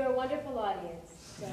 You're a wonderful audience. So.